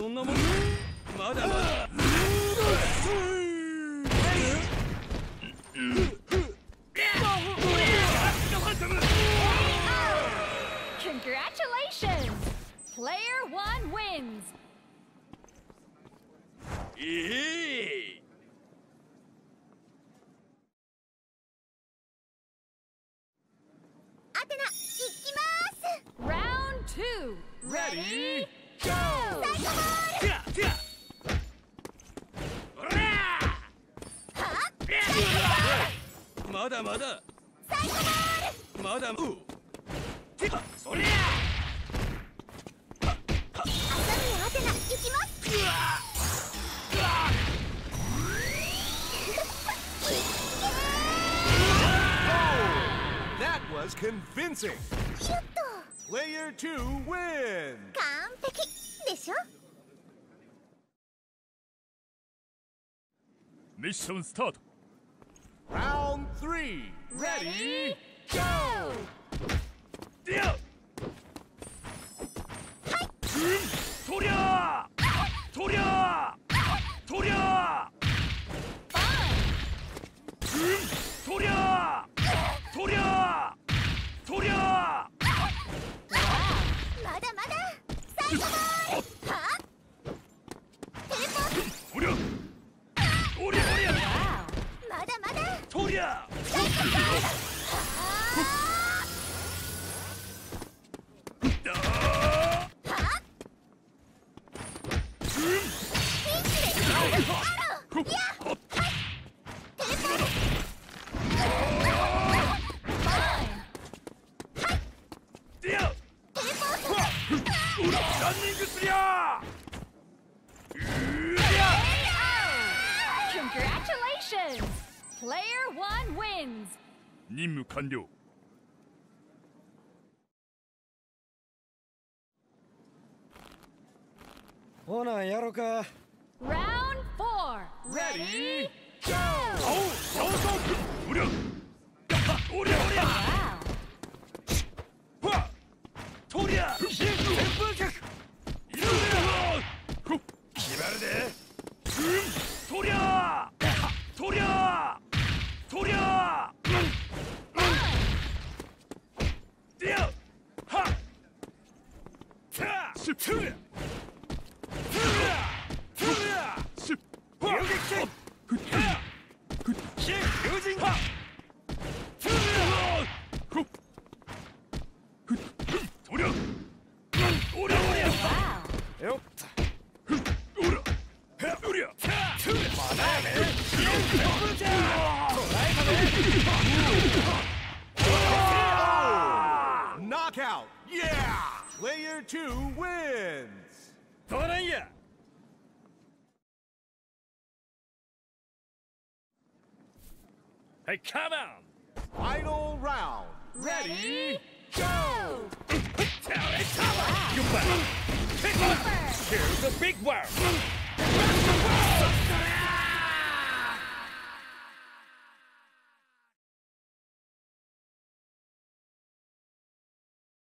そんなもん wins. ええアテナ行きます Round two. Ready, Go! ティアティアおらまだまだまだうティアそりゃ きます That was convincing. シュッと Player two wins. 完璧でしょミッションスタート Round three. Ready, Go! だまだ最後だ。ランニングすりゃ Congratulations! Player one wins. 任務完了ほなやろか Round four. Ready, Go! おうそうそうおりゃおりゃおりゃ Wow. わとりゃ旋風脚いるほっ決まるでとりゃとりゃとりゃでやはっさあしゅっとりゃとりゃとりゃしゅっ遊撃戦はっ新友人はっとりゃほっとりゃおりゃおりゃ Wow. よっおりゃおりゃまだやね Knockout. Yeah. Player two wins. どうなんや Hey come on Final round. Ready, Go! Tell it, come on, you better. Pick one. Here's the big one.